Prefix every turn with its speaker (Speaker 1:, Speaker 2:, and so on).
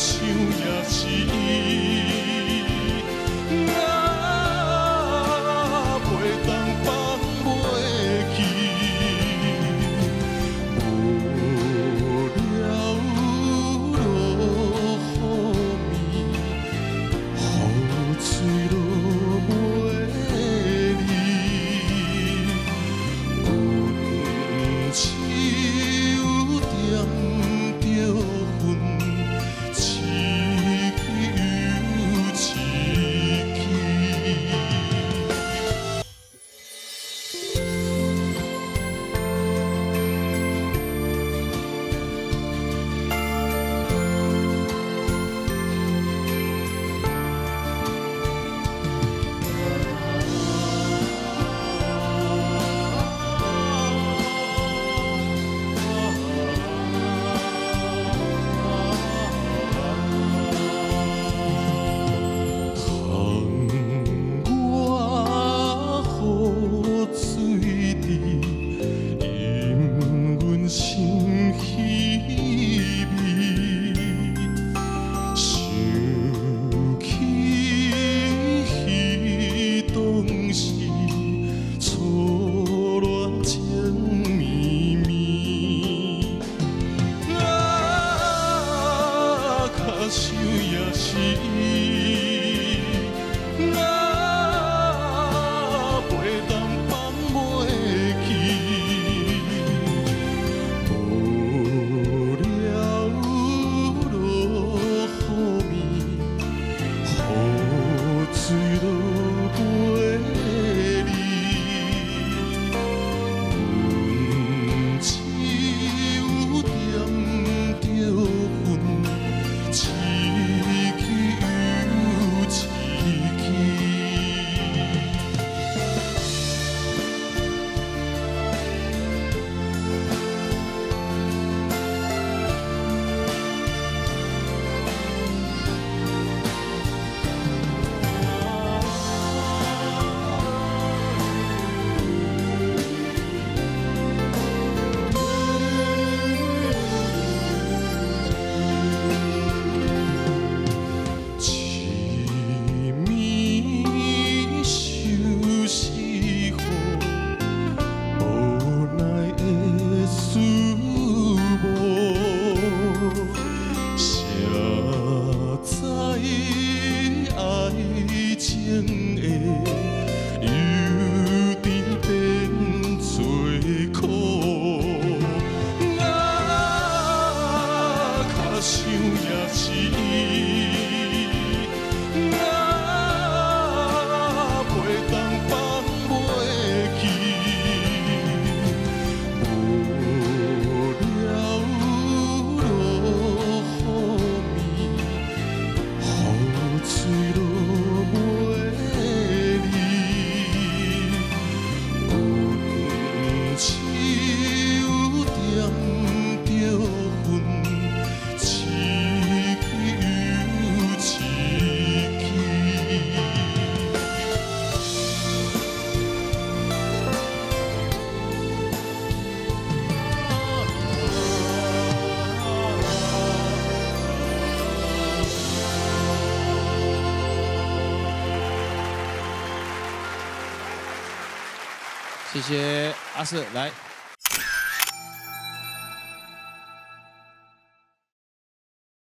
Speaker 1: 想也是伊。
Speaker 2: 主やししい谢谢阿四来。